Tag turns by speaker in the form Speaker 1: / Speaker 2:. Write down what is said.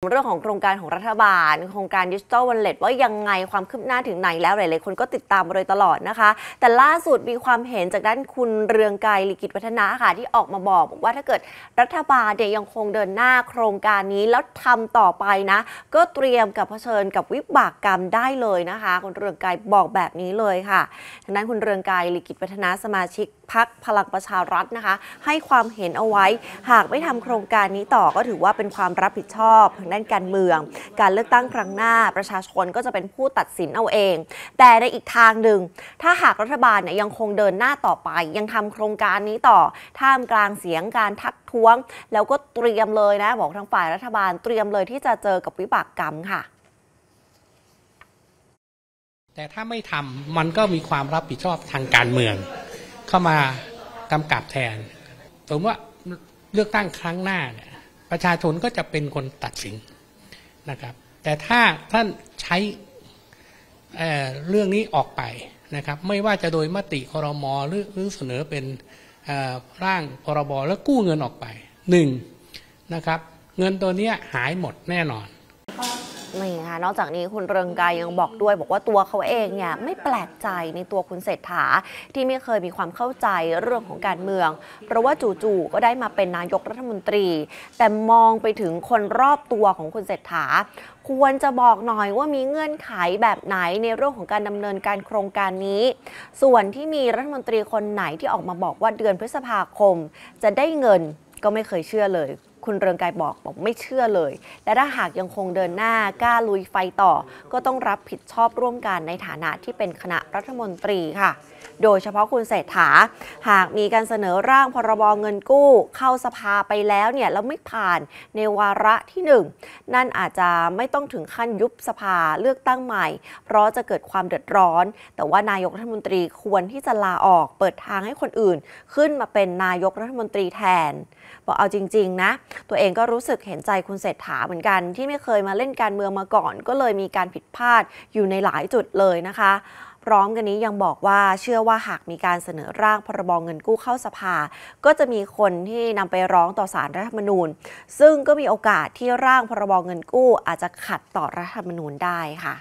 Speaker 1: เรื่องของโครงการของรัฐบาล โครงการดิจิ t a l ว a ลเล็ตว่ายังไงความคืบหน้าถึงไหนแล้วหลายๆคนก็ติดตามมาโดยตลอดนะคะ แต่ล่าสุดมีความเห็นจากด้านคุณเรืองไกรลิกิตวัฒนะค่ะ ที่ออกมาบอกว่าถ้าเกิดรัฐบาลเนี่ยยังคงเดินหน้าโครงการนี้แล้วทำต่อไปนะ ก็เตรียมกับเผชิญกับวิบากกรรมได้เลยนะคะ คุณเรืองไกรบอกแบบนี้เลยค่ะทางด้านคุณเรืองไกรลิกิตวัฒนะสมาชิกพักพลังประชารัฐนะคะ ให้ความเห็นเอาไว้ หากไม่ทำโครงการนี้ต่อก็ถือว่าเป็นความรับผิดชอบางด้านการเมือง การเลือกตั้งครั้งหน้าประชาชนก็จะเป็นผู้ตัดสินเอาเอง แต่ในอีกทางหนึ่ง ถ้าหากรัฐบาลเนี่ยยังคงเดินหน้าต่อไป ยังทำโครงการนี้ต่อท่ามกลางเสียงการทักท้วง แล้วก็เตรียมเลยนะบอกทางฝ่ายรัฐบาลเตรียมเลยที่จะเจอกับวิบากกรรมค่ะ
Speaker 2: แต่ถ้าไม่ทำมันก็มีความรับผิดชอบทางการเมือง เข้ามากำกับแทนผมว่าเลือกตั้งครั้งหน้าเนี่ย ประชาชนก็จะเป็นคนตัดสินนะครับ แต่ถ้าท่านใช้เเรื่องนี้ออกไปนะครับ ไม่ว่าจะโดยมติคอรมอหรือหรือเสนอเป็นร่างพรบแล้วกู้เงินออกไปหนึ่งนะครับ เงินตัวนี้หายหมดแน่นอน
Speaker 1: นี่ค่ะนอกจากนี้คุณเรืองกรยังบอกด้วย บอกว่าตัวเขาเองเนี่ยไม่แปลกใจในตัวคุณเศรษฐาที่ไม่เคยมีความเข้าใจเรื่องของการเมือง เพราะว่าจู่ๆก็ได้มาเป็นนายกรัฐมนตรี แต่มองไปถึงคนรอบตัวของคุณเศรษฐา ควรจะบอกหน่อยว่ามีเงื่อนไขแบบไหนในเรื่องของการดำเนินการโครงการนี้ ส่วนที่มีรัฐมนตรีคนไหนที่ออกมาบอกว่าเดือนพฤษภาคม จะได้เงินก็ไม่เคยเชื่อเลย คุณเรืองไกรบอกบอกไม่เชื่อเลย และถ้าหากยังคงเดินหน้ากล้าลุยไฟต่อ ก็ต้องรับผิดชอบร่วมกันในฐานะที่เป็นคณะรัฐมนตรีค่ะ โดยเฉพาะคุณเศรษฐา หากมีการเสนอร่างพรบเงินกู้ เข้าสภาไปแล้วเนี่ยแล้วไม่ผ่านในวาระที่ 1 นั่นอาจจะไม่ต้องถึงขั้นยุบสภาเลือกตั้งใหม่ เพราะจะเกิดความเดือดร้อน แต่ว่านายกรัฐมนตรีควรที่จะลาออกเปิดทางให้คนอื่น ขึ้นมาเป็นนายกรัฐมนตรีแทน บอกเอาจริง ๆ นะตัวเองก็รู้สึกเห็นใจคุณเศรษฐาเหมือนกัน ที่ไม่เคยมาเล่นการเมืองมาก่อน ก็เลยมีการผิดพลาดอยู่ในหลายจุดเลยนะคะพร้อมกันนี้ยังบอกว่าเชื่อว่าหากมีการเสนอร่างพรบเงินกู้เข้าสภา ก็จะมีคนที่นำไปร้องต่อสารรัฐธรรมนูญ ซึ่งก็มีโอกาสที่ร่างพรบเงินกู้อาจจะขัดต่อรัฐธรรมนูญได้ค่ะ